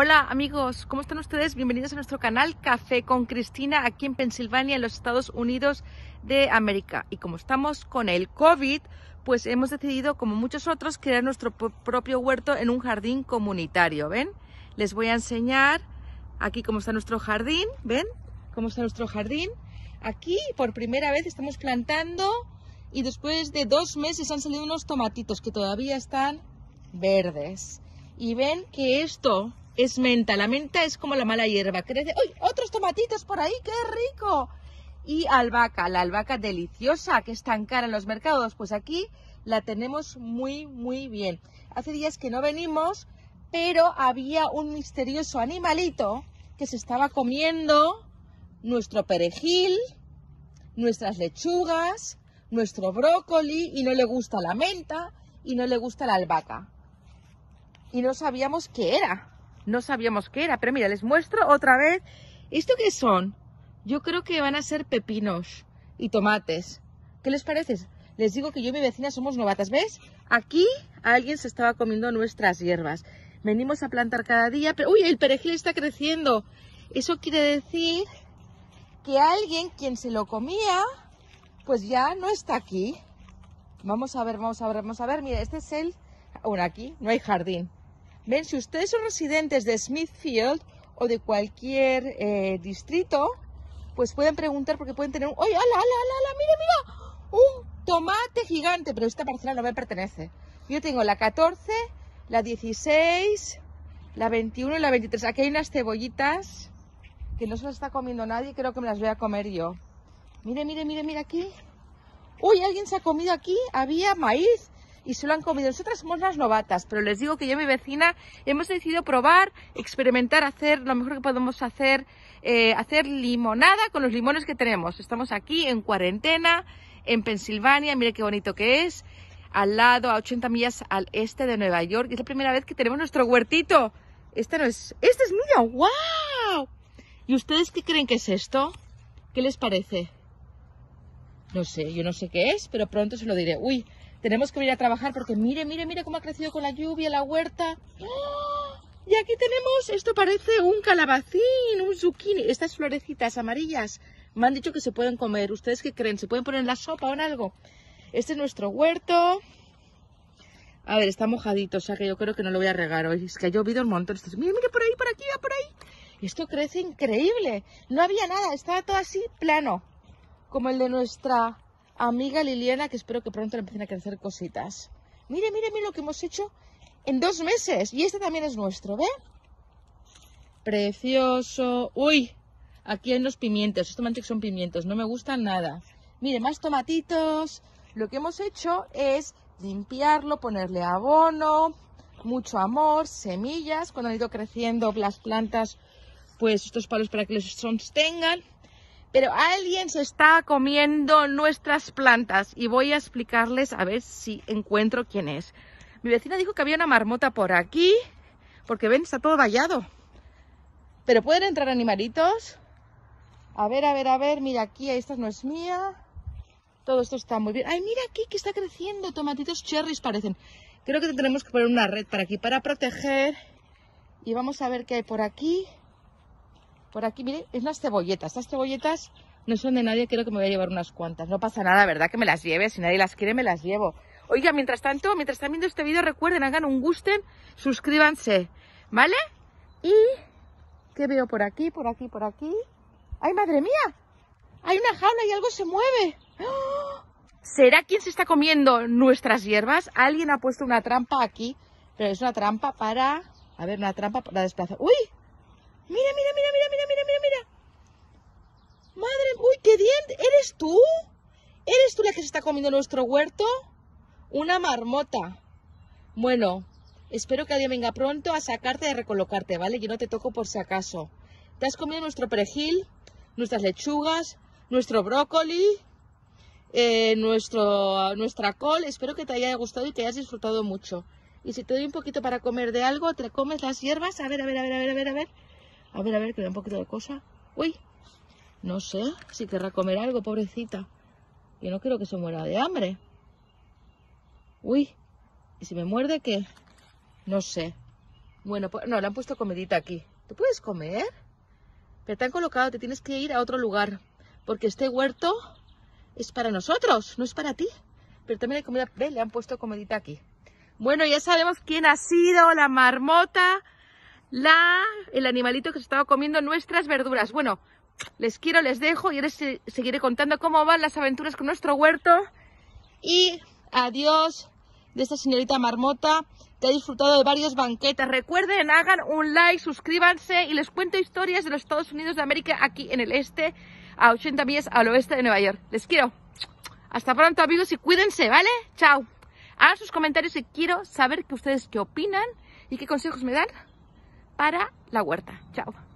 Hola amigos, ¿cómo están ustedes? Bienvenidos a nuestro canal Café con Cristina aquí en Pensilvania, en los Estados Unidos de América. Y como estamos con el COVID, pues hemos decidido, como muchos otros, crear nuestro propio huerto en un jardín comunitario. ¿Ven? Les voy a enseñar aquí cómo está nuestro jardín. ¿Ven? Cómo está nuestro jardín. Aquí por primera vez estamos plantando y después de dos meses han salido unos tomatitos que todavía están verdes. Y ven que esto es menta. La menta es como la mala hierba. Crece. ¡Uy! Otros tomatitos por ahí. ¡Qué rico! Y albahaca, la albahaca deliciosa que es tan cara en los mercados. Pues aquí la tenemos muy, muy bien. Hace días que no venimos, pero había un misterioso animalito que se estaba comiendo nuestro perejil, nuestras lechugas, nuestro brócoli y no le gusta la menta y no le gusta la albahaca. Y no sabíamos qué era no sabíamos qué era. Pero mira, les muestro otra vez. ¿Esto qué son? Yo creo que van a ser pepinos y tomates. ¿Qué les parece? Les digo que yo y mi vecina somos novatas. ¿Ves? Aquí alguien se estaba comiendo nuestras hierbas. Venimos a plantar cada día, pero ¡uy! El perejil está creciendo. Eso quiere decir que alguien quien se lo comía, pues ya no está aquí. Vamos a ver, vamos a ver, vamos a ver. Mira, este es el... Bueno, aquí no hay jardín. Ven, si ustedes son residentes de Smithfield o de cualquier eh, distrito, pues pueden preguntar porque pueden tener un... ¡Oye, ala, ala, ala! Un tomate gigante, pero esta parcela no me pertenece. Yo tengo la 14, la 16, la 21 y la 23. Aquí hay unas cebollitas que no se las está comiendo nadie, creo que me las voy a comer yo. Mire, mire, mire, mire aquí. Uy, alguien se ha comido aquí, había maíz y se lo han comido. Nosotras somos las novatas, pero les digo que yo y mi vecina hemos decidido probar, experimentar, hacer lo mejor que podemos hacer, eh, hacer limonada con los limones que tenemos. Estamos aquí en cuarentena, en Pensilvania, mire qué bonito que es, al lado, a 80 millas al este de Nueva York. Es la primera vez que tenemos nuestro huertito. Este no es, este es mío, ¡wow! ¿Y ustedes qué creen que es esto? ¿Qué les parece? No sé, yo no sé qué es, pero pronto se lo diré. Uy, tenemos que ir a trabajar porque mire, mire, mire cómo ha crecido con la lluvia la huerta. ¡Ah! Y aquí tenemos, esto parece un calabacín, un zucchini. Estas florecitas amarillas me han dicho que se pueden comer. ¿Ustedes qué creen? ¿Se pueden poner en la sopa o en algo? Este es nuestro huerto. A ver, está mojadito, o sea que yo creo que no lo voy a regar hoy. Es que ha llovido un montón. Mire, mire, por ahí, por aquí, por ahí. Esto crece increíble. No había nada, estaba todo así plano. Como el de nuestra amiga Liliana, que espero que pronto le empiecen a crecer cositas. Mire, mire, mire lo que hemos hecho en dos meses. Y este también es nuestro, ¿ve? Precioso. Uy, aquí hay unos pimientos. Estos manchos son pimientos, no me gustan nada. Mire, más tomatitos. Lo que hemos hecho es limpiarlo, ponerle abono, mucho amor, semillas. Cuando han ido creciendo las plantas, pues estos palos para que los sostengan pero alguien se está comiendo nuestras plantas y voy a explicarles a ver si encuentro quién es. Mi vecina dijo que había una marmota por aquí, porque ven, está todo vallado. Pero pueden entrar animalitos. A ver, a ver, a ver, mira aquí, esta no es mía. Todo esto está muy bien. Ay, mira aquí que está creciendo, tomatitos cherries parecen. Creo que tenemos que poner una red para aquí para proteger. Y vamos a ver qué hay por aquí. Por aquí, mire, es unas cebolletas. Estas cebolletas no son de nadie, creo que me voy a llevar unas cuantas. No pasa nada, ¿verdad? Que me las lleve. Si nadie las quiere, me las llevo. Oiga, mientras tanto, mientras están viendo este vídeo, recuerden, hagan un gusten, suscríbanse, ¿vale? Y, ¿qué veo por aquí, por aquí, por aquí? ¡Ay, madre mía! Hay una jaula y algo se mueve. ¡Oh! ¿Será quien se está comiendo nuestras hierbas? Alguien ha puesto una trampa aquí, pero es una trampa para... A ver, una trampa para desplazar. ¡Uy! Mira, mira, mira, mira, mira, mira, mira, mira. Madre, uy, qué bien. ¿Eres tú? ¿Eres tú la que se está comiendo nuestro huerto? Una marmota. Bueno, espero que alguien venga pronto a sacarte y a recolocarte, ¿vale? Yo no te toco por si acaso. Te has comido nuestro perejil, nuestras lechugas, nuestro brócoli, eh, nuestro, nuestra col. Espero que te haya gustado y que hayas disfrutado mucho. Y si te doy un poquito para comer de algo, te comes las hierbas. A ver, a ver, a ver, a ver, a ver, a ver. A ver, a ver, que da un poquito de cosa. Uy, no sé si querrá comer algo, pobrecita. Yo no quiero que se muera de hambre. Uy, ¿y si me muerde qué? No sé. Bueno, pues no, le han puesto comidita aquí. ¿Te puedes comer? Pero te han colocado, te tienes que ir a otro lugar. Porque este huerto es para nosotros, no es para ti. Pero también hay comida. Ve, le han puesto comidita aquí. Bueno, ya sabemos quién ha sido la marmota, la, el animalito que se estaba comiendo nuestras verduras. Bueno, les quiero, les dejo y ahora seguiré contando cómo van las aventuras con nuestro huerto. Y adiós de esta señorita marmota que ha disfrutado de varios banquetes. Recuerden, hagan un like, suscríbanse y les cuento historias de los Estados Unidos de América aquí en el este, a 80 millas al oeste de Nueva York. Les quiero. Hasta pronto amigos y cuídense, ¿vale? Chao. Hagan sus comentarios y quiero saber que ustedes qué opinan y qué consejos me dan para la huerta. Chao.